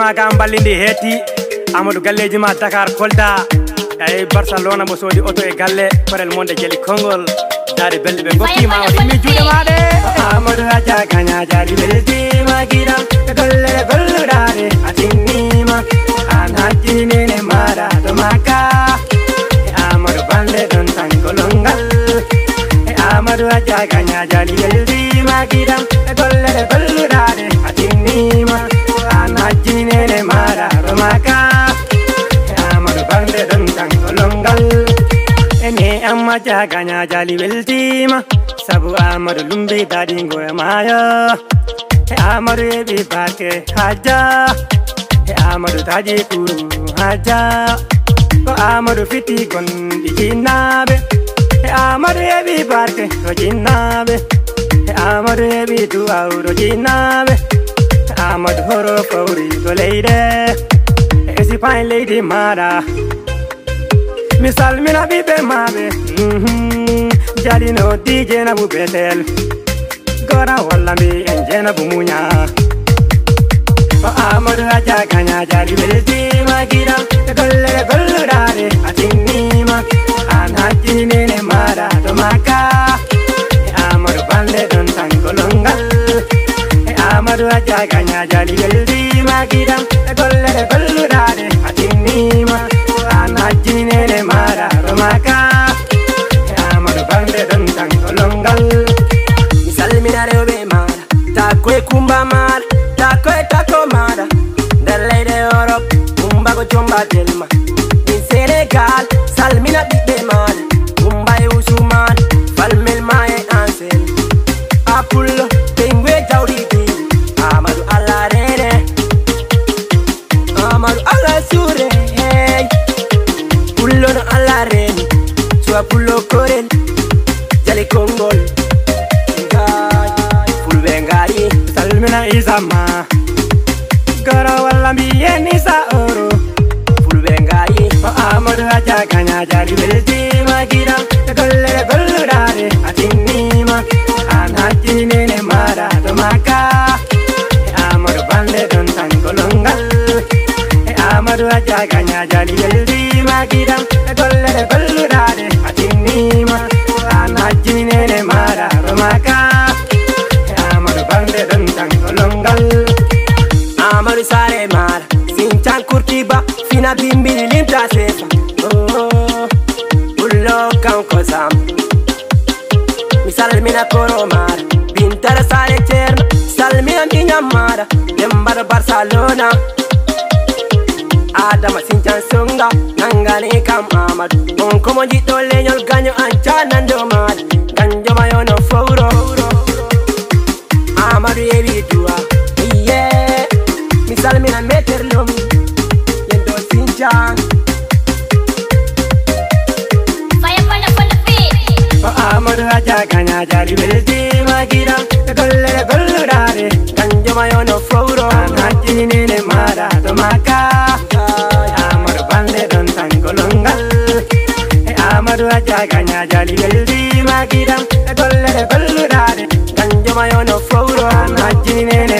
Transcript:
ma kam ballidi heetti amadou galleji ma dakar kolda eyi barcelona mo soodi auto e galle korel monde jeli kongol daade belɗe ɓe gokkima o immi juuɗe maɗe amadou haja gaña jaari weltima giɗam e gollere golluɗade a tinnima an hajjinine maɗa to maka e amadou bande ɗon tan gololngal e amadou haja gaña jaari weltima giɗam e gollere golluɗade maka amadu bangde don tango longal ene amma jaga nya jali weltima sabu amadu lumbi dadi ngoya mayo amadu ebi bake haja. Amadu taji kuru haja. Ko amadu fiti gon dijinabe amadu ebi bake eh, rojinabe amadu ebi uro rojinabe amadu horo fawri goleyde Missy fine lady mother Misal mina bibe mabe. Mm-hmm. Jali no DJ na bu betel. Gora wala mi enje na bu munya. O amor aja kanya jali mere di magira Golle golle amadu aja ganya jali yeldi magidam e golle e golle dade ma ana jine ne mara romaka amadu bande dan dan kolongal misal mi dare o be mara ta kwe kumba mar ta kwe ta mara dan leide europe kumba go chomba delma in senegal salmina mi suwa pullo korel jali kongol fulɓe ngari salmina isama goro walla mbiyen isa oro. Fulɓe ngari o amadou a jagaña jali weltima giɗam e gollere golluɗade a tinnima an hajjinene maɗa to maka e amadou bande ɗon tan gololngal e amadou a jagaña jali weltima giɗam e maka amar bande dan tangolongal Amaru sare mar sincan kurtiba fina bimbili limta sefa oh bullo kan kosam misal mina koro mar bintar sare cerna salmina minya mara lembar barcelona adama sincan sunga nangane kam amad on komo jiɗɗo leñol gaño an canando mad mayono sincan Fire for the for the feet. o amadou a jagaña jali weltima giɗam e gollere golluɗade ganjoma yono fowro an hajjinene maɗa to maka amadou bande ɗon tan gololngal e amadou a jagaña jali weltima giɗam e gollere golluɗade ganjoma yono fowro an hajjinene